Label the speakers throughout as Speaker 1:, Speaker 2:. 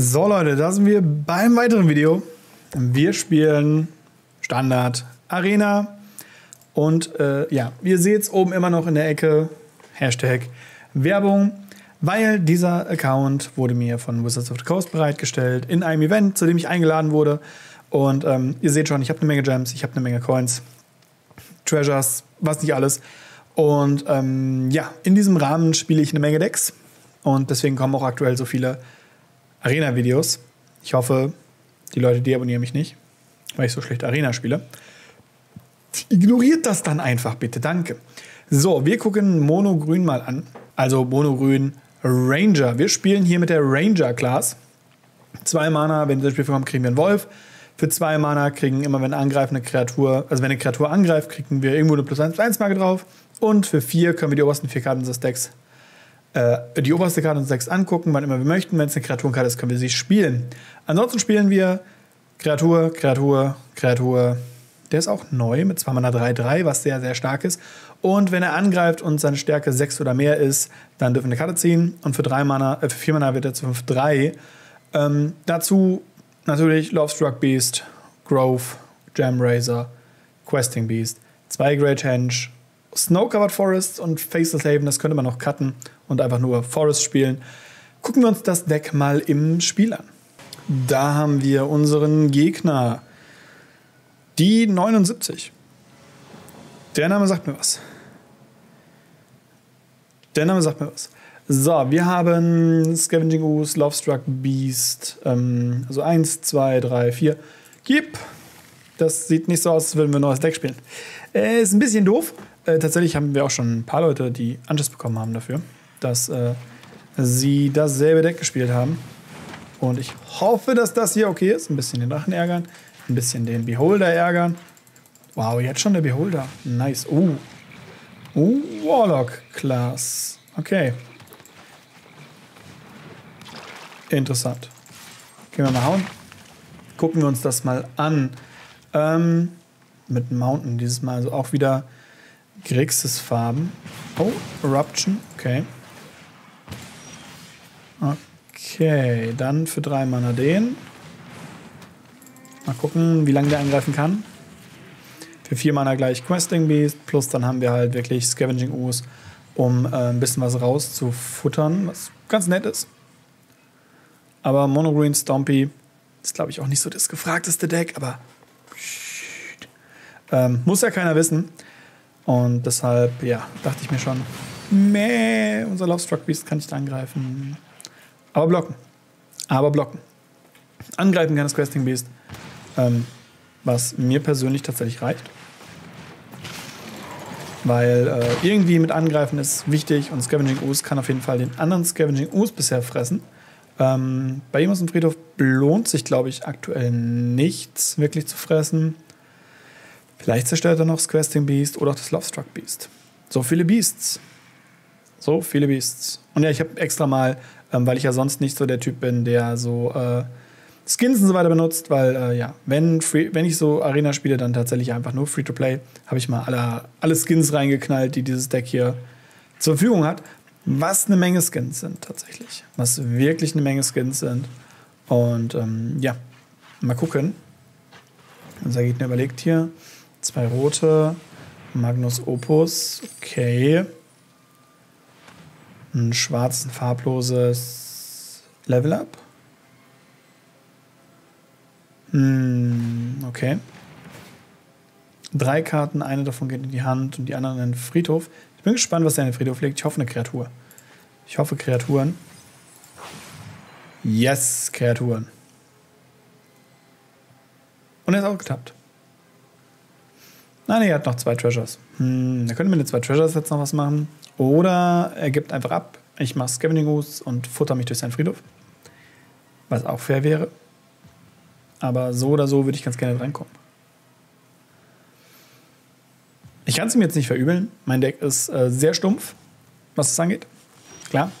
Speaker 1: So Leute, da sind wir beim weiteren Video. Wir spielen Standard Arena und äh, ja, ihr seht es oben immer noch in der Ecke Hashtag Werbung, weil dieser Account wurde mir von Wizards of the Coast bereitgestellt in einem Event, zu dem ich eingeladen wurde. Und ähm, ihr seht schon, ich habe eine Menge Gems, ich habe eine Menge Coins, Treasures, was nicht alles. Und ähm, ja, in diesem Rahmen spiele ich eine Menge Decks. Und deswegen kommen auch aktuell so viele Arena-Videos. Ich hoffe, die Leute deabonnieren mich nicht, weil ich so schlecht Arena spiele. Ignoriert das dann einfach bitte, danke. So, wir gucken Mono-Grün mal an. Also Mono-Grün Ranger. Wir spielen hier mit der Ranger-Class. Zwei Mana, wenn sie das Spiel kommt, kriegen wir einen Wolf. Für zwei Mana kriegen immer, wenn angreifende Kreatur, also wenn eine Kreatur angreift, kriegen wir irgendwo eine plus 1 1 Marke drauf. Und für vier können wir die obersten vier Karten unseres Decks, äh, die oberste Karte unseres Decks angucken, wann immer wir möchten. Wenn es eine Kreaturenkarte ist, können wir sie spielen. Ansonsten spielen wir Kreatur, Kreatur, Kreatur. Der ist auch neu mit 2 Mana 3-3, was sehr, sehr stark ist. Und wenn er angreift und seine Stärke 6 oder mehr ist, dann dürfen wir eine Karte ziehen. Und für, drei Mana, äh, für 4 Mana wird er zu 5-3. Ähm, dazu Natürlich Lovestruck Beast, Grove, Jam Razor, Questing Beast, zwei Great Henge, Snow Covered Forests und Faceless Haven, das könnte man noch cutten und einfach nur Forest spielen. Gucken wir uns das Deck mal im Spiel an. Da haben wir unseren Gegner. Die 79. Der Name sagt mir was. Der Name sagt mir was. So, wir haben Scavenging Ooze, Lovestruck Beast. Ähm, also 1, 2, 3, 4. Gib! Das sieht nicht so aus, als würden wir ein neues Deck spielen. Äh, ist ein bisschen doof. Äh, tatsächlich haben wir auch schon ein paar Leute, die Anschiss bekommen haben dafür, dass äh, sie dasselbe Deck gespielt haben. Und ich hoffe, dass das hier okay ist. Ein bisschen den Drachen ärgern, ein bisschen den Beholder ärgern. Wow, jetzt schon der Beholder. Nice. Oh. Oh, Warlock Class. Okay. Interessant. Gehen wir mal hauen. Gucken wir uns das mal an. Ähm, mit Mountain dieses Mal. Also auch wieder Grixis Farben. Oh, Eruption. Okay. Okay, dann für drei Mana den. Mal gucken, wie lange der angreifen kann. Für vier Mana gleich Questing Beast. Plus dann haben wir halt wirklich Scavenging Ooze, um äh, ein bisschen was rauszufuttern, was ganz nett ist. Aber Mono Green Stompy ist, glaube ich, auch nicht so das gefragteste Deck, aber ähm, muss ja keiner wissen. Und deshalb, ja, dachte ich mir schon, meh, unser Love Struck Beast kann nicht angreifen. Aber blocken. Aber blocken. Angreifen kann das Questing Beast. Ähm, was mir persönlich tatsächlich reicht. Weil äh, irgendwie mit Angreifen ist wichtig und Scavenging Ooze kann auf jeden Fall den anderen Scavenging Ooze bisher fressen. Ähm, bei ihm aus dem Friedhof lohnt sich, glaube ich, aktuell nichts wirklich zu fressen. Vielleicht zerstört er noch das Questing Beast oder auch das Lovestruck Beast. So viele Beasts. So viele Beasts. Und ja, ich habe extra mal, ähm, weil ich ja sonst nicht so der Typ bin, der so äh, Skins und so weiter benutzt, weil äh, ja, wenn, free, wenn ich so Arena spiele, dann tatsächlich einfach nur Free-to-Play, habe ich mal alle, alle Skins reingeknallt, die dieses Deck hier zur Verfügung hat. Was eine Menge Skins sind tatsächlich. Was wirklich eine Menge Skins sind. Und ähm, ja, mal gucken. Unser Gegner überlegt hier. Zwei rote. Magnus Opus. Okay. Ein schwarzes, farbloses Level Up. Hm, okay. Drei Karten, eine davon geht in die Hand und die anderen in den Friedhof. Ich bin gespannt, was er in den Friedhof legt. Ich hoffe, eine Kreatur. Ich hoffe, Kreaturen. Yes, Kreaturen. Und er ist auch getappt. Nein, er hat noch zwei Treasures. Hm, da könnte mit den zwei Treasures jetzt noch was machen. Oder er gibt einfach ab. Ich mache Scavenging Ooze und futter mich durch seinen Friedhof. Was auch fair wäre. Aber so oder so würde ich ganz gerne reinkommen. Ich kann es ihm jetzt nicht verübeln. Mein Deck ist äh, sehr stumpf, was es angeht. Klar.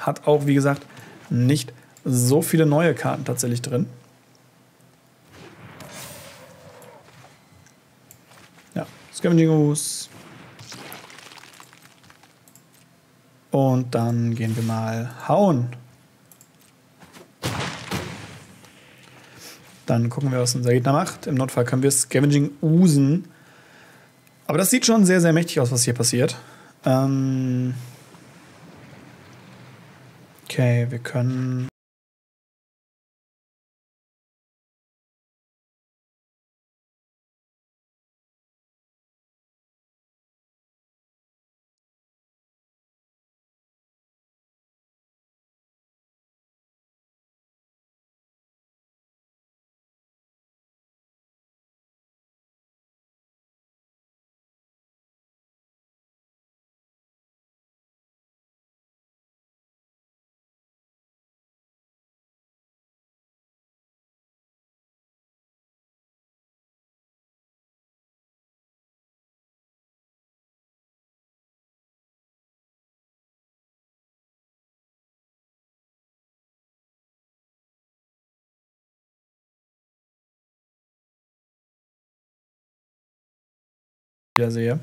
Speaker 1: Hat auch, wie gesagt, nicht so viele neue Karten tatsächlich drin. Ja, Scavenging Ooze. Und dann gehen wir mal hauen. Dann gucken wir, was unser Gegner macht. Im Notfall können wir Scavenging usen. Aber das sieht schon sehr, sehr mächtig aus, was hier passiert. Ähm okay, wir können wieder sehe.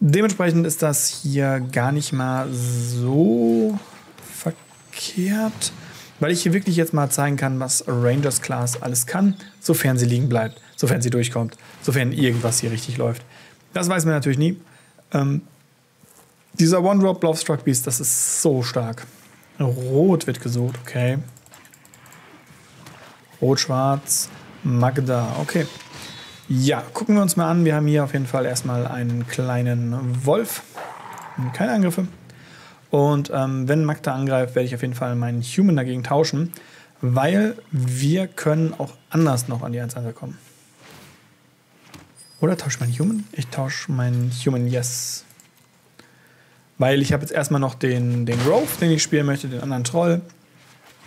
Speaker 1: Dementsprechend ist das hier gar nicht mal so verkehrt, weil ich hier wirklich jetzt mal zeigen kann, was Rangers Class alles kann, sofern sie liegen bleibt, sofern sie durchkommt, sofern irgendwas hier richtig läuft. Das weiß man natürlich nie. Ähm, dieser One-Drop Lovestruck Beast, das ist so stark. Rot wird gesucht, okay. Rot-Schwarz, Magda, okay. Ja, gucken wir uns mal an. Wir haben hier auf jeden Fall erstmal einen kleinen Wolf. Keine Angriffe. Und ähm, wenn Magda angreift, werde ich auf jeden Fall meinen Human dagegen tauschen, weil wir können auch anders noch an die 1 kommen. Oder tausche meinen Human? Ich tausche meinen Human, yes. Weil ich habe jetzt erstmal noch den, den Grove, den ich spielen möchte, den anderen Troll.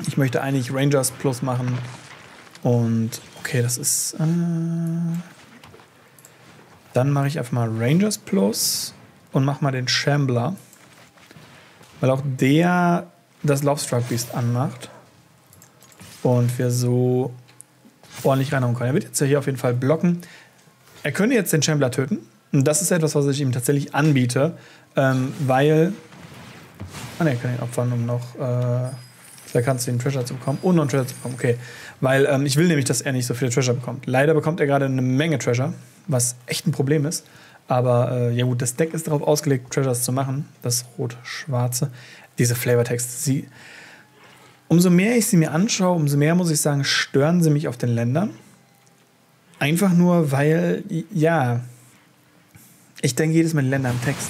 Speaker 1: Ich möchte eigentlich Rangers Plus machen. Und okay, das ist. Äh dann mache ich einfach mal Rangers Plus und mache mal den Shambler. Weil auch der das Lovestruck Beast anmacht. Und wir so ordentlich reinhauen können. Er wird jetzt hier auf jeden Fall blocken. Er könnte jetzt den Shambler töten. Und das ist etwas, was ich ihm tatsächlich anbiete. Ähm, weil. Ah ne, er kann ihn opfern, um noch. Äh, Vielleicht kannst du den Treasure zu bekommen und noch einen Treasure zu bekommen. Okay. Weil ähm, ich will nämlich, dass er nicht so viele Treasure bekommt. Leider bekommt er gerade eine Menge Treasure, was echt ein Problem ist. Aber äh, ja gut, das Deck ist darauf ausgelegt, Treasures zu machen. Das rot-schwarze. Diese Flavortext, sie. Umso mehr ich sie mir anschaue, umso mehr muss ich sagen, stören sie mich auf den Ländern. Einfach nur, weil, ja, ich denke jedes Mal Länder im Text.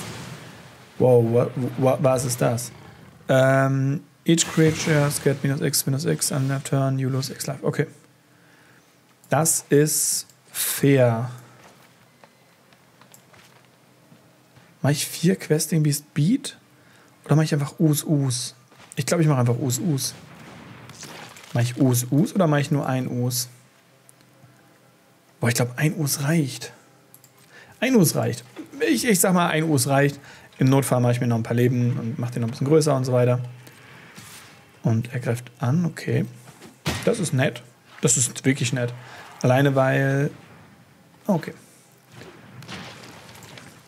Speaker 1: Wow, was ist das? Ähm, Each creature get minus x minus x an der turn, you lose x life. Okay. Das ist fair. Mache ich vier Questing Beast Beat? Oder mache ich einfach Us Us? Ich glaube, ich mache einfach Us Us. Mache ich Us Us oder mache ich nur ein Us? Boah, ich glaube, ein Us reicht. Ein Us reicht. Ich, ich sag mal, ein Us reicht. Im Notfall mache ich mir noch ein paar Leben und mache den noch ein bisschen größer und so weiter. Und er greift an, okay. Das ist nett. Das ist wirklich nett. Alleine weil. Okay.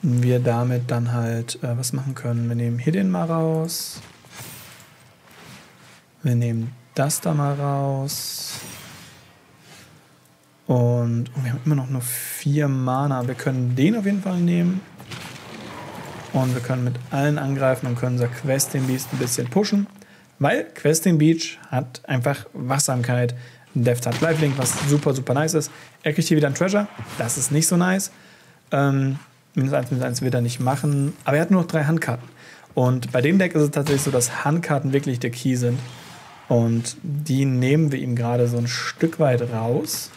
Speaker 1: Wir damit dann halt äh, was machen können. Wir nehmen hier den mal raus. Wir nehmen das da mal raus. Und oh, wir haben immer noch nur vier Mana. Wir können den auf jeden Fall nehmen. Und wir können mit allen angreifen und können unser Quest den Beast ein bisschen pushen. Weil Questing Beach hat einfach Wachsamkeit. Deft hat Lifelink, was super, super nice ist. Er kriegt hier wieder ein Treasure. Das ist nicht so nice. Ähm, minus 1, minus 1 wird er nicht machen. Aber er hat nur noch drei Handkarten. Und bei dem Deck ist es tatsächlich so, dass Handkarten wirklich der Key sind. Und die nehmen wir ihm gerade so ein Stück weit raus.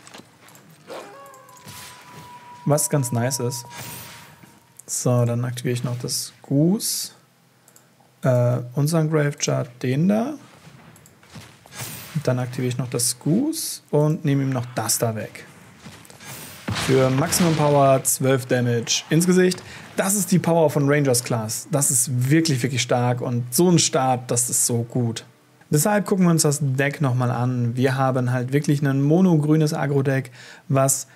Speaker 1: Was ganz nice ist. So, dann aktiviere ich noch das Goose äh, unseren Gravechart, den da. Dann aktiviere ich noch das Goose und nehme ihm noch das da weg. Für Maximum Power 12 Damage ins Gesicht. Das ist die Power von Rangers Class. Das ist wirklich, wirklich stark und so ein Start, das ist so gut. Deshalb gucken wir uns das Deck nochmal an. Wir haben halt wirklich ein monogrünes Agro-Deck, was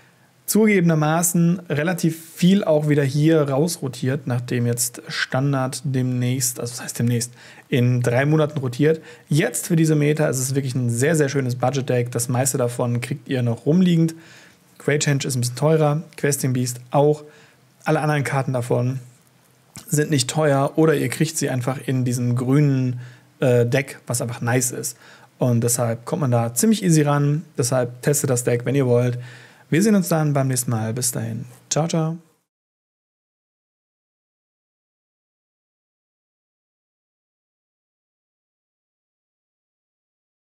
Speaker 1: zugegebenermaßen relativ viel auch wieder hier rausrotiert, nachdem jetzt Standard demnächst, also das heißt demnächst, in drei Monaten rotiert. Jetzt für diese Meta ist es wirklich ein sehr, sehr schönes Budget-Deck. Das meiste davon kriegt ihr noch rumliegend. Great Change ist ein bisschen teurer, Questing Beast auch. Alle anderen Karten davon sind nicht teuer oder ihr kriegt sie einfach in diesem grünen äh, Deck, was einfach nice ist. Und deshalb kommt man da ziemlich easy ran. Deshalb testet das Deck, wenn ihr wollt. Wir sehen uns dann beim nächsten Mal. Bis dahin. Ciao, ciao.